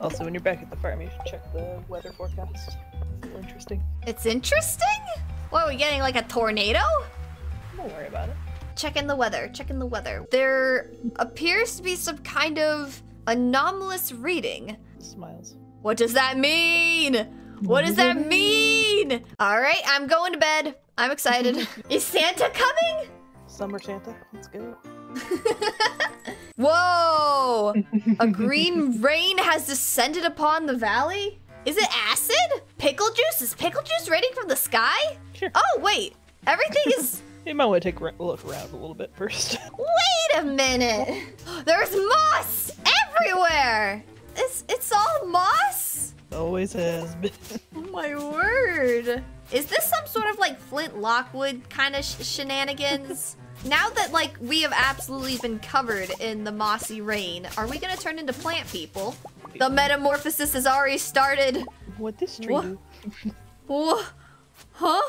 Also, when you're back at the farm, you should check the weather forecast. It's interesting. It's interesting? What, are we getting like a tornado? Don't worry about it. Checking the weather, checking the weather. There appears to be some kind of anomalous reading. Smiles. What does that mean? What does that mean? All right, I'm going to bed. I'm excited. Is Santa coming? Summer Santa. Let's go. Whoa! A green rain has descended upon the valley? Is it acid? Pickle juice? Is pickle juice raining from the sky? Sure. Oh, wait. Everything is. You might want to take a look around a little bit first. Wait a minute! There's moss everywhere! It's, it's all moss? Always has been. Oh my word. Is this some sort of like Flint Lockwood kind of sh shenanigans? Now that like we have absolutely been covered in the mossy rain, are we gonna turn into plant people? The metamorphosis has already started. What this tree What? Wha- Huh?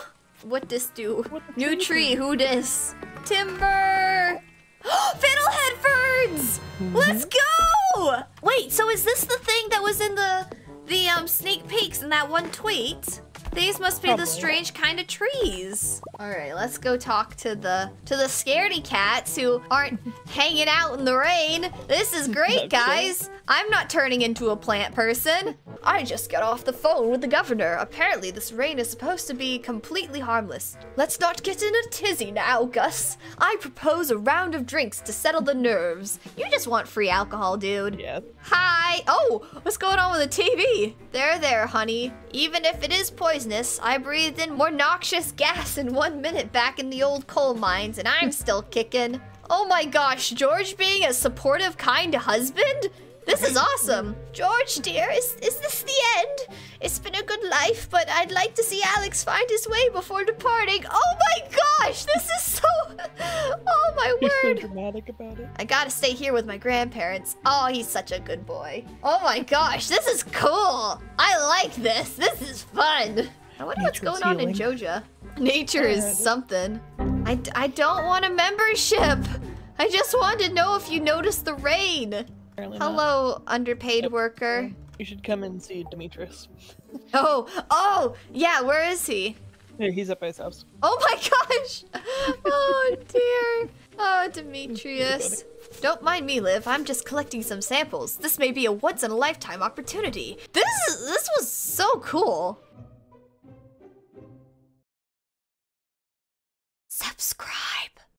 What this do? What New tree who dis? Timber! Fiddlehead ferns! Let's go! Wait, so is this the thing that was in the the um sneak peeks in that one tweet? These must be the strange kind of trees. All right, let's go talk to the to the scaredy cats who aren't hanging out in the rain. This is great, That's right. guys. I'm not turning into a plant person. I just got off the phone with the governor. Apparently, this rain is supposed to be completely harmless. Let's not get in a tizzy now, Gus. I propose a round of drinks to settle the nerves. You just want free alcohol, dude. Yeah. Hi. Oh, what's going on with the TV? There, there, honey. Even if it is poisonous, I breathed in more noxious gas in one minute back in the old coal mines, and I'm still kicking. Oh my gosh, George being a supportive, kind husband? This is awesome. George, dear, is, is this the end? It's been a good life, but I'd like to see Alex find his way before departing. Oh my gosh, this is so. Oh my You're so dramatic about it. I gotta stay here with my grandparents. Oh, he's such a good boy. Oh my gosh, this is cool. I like this. This is fun. I wonder what's going on in. Joja. Nature is something. I, d- I don't want a membership. I just wanted to know if you noticed the rain. Apparently Hello, not. underpaid yep. worker. You should come and see Demetrius. oh, oh, yeah, where is he? Yeah, he's up by his house. Oh my gosh! Oh dear. Oh, Demetrius. Don't mind me, Liv. I'm just collecting some samples. This may be a once-in-a-lifetime opportunity. This is, this was so cool. Subscribe.